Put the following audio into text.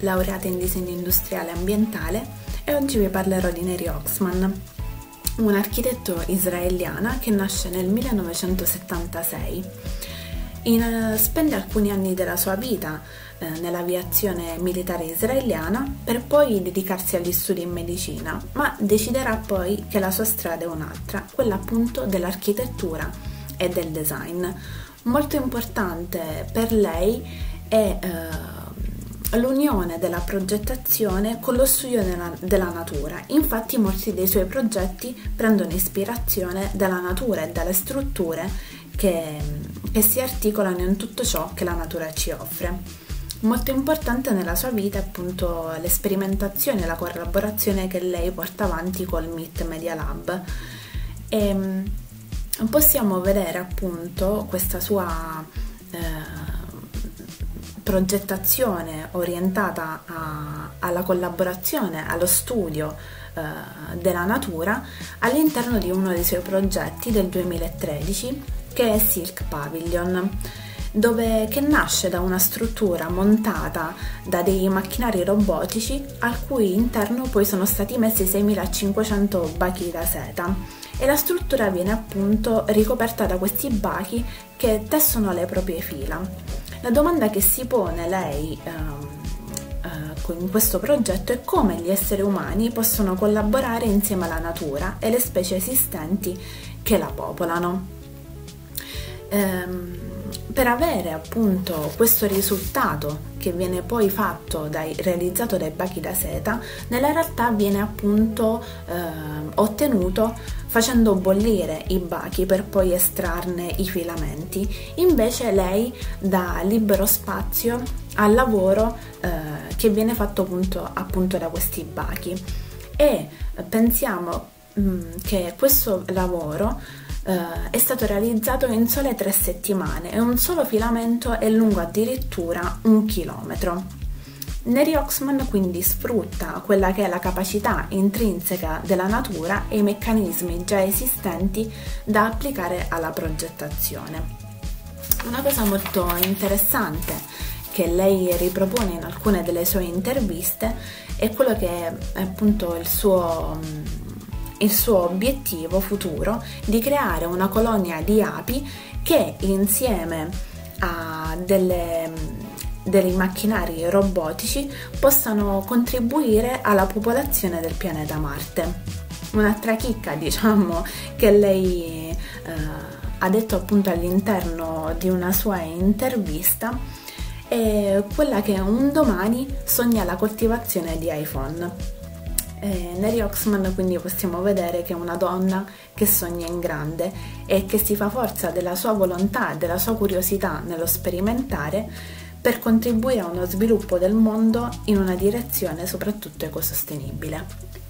laureata in disegno industriale e ambientale e oggi vi parlerò di Neri Oxman, un architetto israeliana che nasce nel 1976. In, eh, spende alcuni anni della sua vita eh, nell'aviazione militare israeliana per poi dedicarsi agli studi in medicina, ma deciderà poi che la sua strada è un'altra, quella appunto dell'architettura e del design. Molto importante per lei è eh, l'unione della progettazione con lo studio della, della, natura. Infatti molti dei suoi progetti prendono ispirazione dalla natura e dalle strutture che, che si articolano in tutto ciò che la natura ci offre. Molto importante nella sua vita è appunto l'esperimentazione e la collaborazione che lei porta avanti col MIT Media Lab. E ehm, possiamo vedere appunto questa sua eh, progettazione orientata a, alla collaborazione, allo studio eh, della natura all'interno di uno dei suoi progetti del 2013 che è Silk Pavilion dove, che nasce da una struttura montata da dei macchinari robotici al cui interno poi sono stati messi 6500 bachi da seta e la struttura viene appunto ricoperta da questi bachi che tessono le proprie fila. La domanda che si pone lei uh, uh, in questo progetto è come gli esseri umani possono collaborare insieme alla natura e le specie esistenti che la popolano. Um, per avere appunto questo risultato che viene poi fatto dai, realizzato dai bachi da seta, nella realtà viene appunto eh, ottenuto facendo bollire i bachi per poi estrarne i filamenti. Invece lei dà libero spazio al lavoro eh, che viene fatto appunto, appunto da questi bachi e pensiamo mh, mm, che questo lavoro eh, è stato realizzato in sole tre settimane e un solo filamento è lungo addirittura un chilometro. Neri Oxman quindi sfrutta quella che è la capacità intrinseca della natura e i meccanismi già esistenti da applicare alla progettazione. Una cosa molto interessante che lei ripropone in alcune delle sue interviste è quello che è appunto il suo il suo obiettivo futuro di creare una colonia di api che insieme a delle, dei macchinari robotici possano contribuire alla popolazione del pianeta Marte. Un'altra chicca, diciamo, che lei eh, ha detto appunto all'interno di una sua intervista è quella che un domani sogna la coltivazione di iPhone. Eh, Neri Oxman quindi possiamo vedere che è una donna che sogna in grande e che si fa forza della sua volontà e della sua curiosità nello sperimentare per contribuire a uno sviluppo del mondo in una direzione soprattutto ecosostenibile.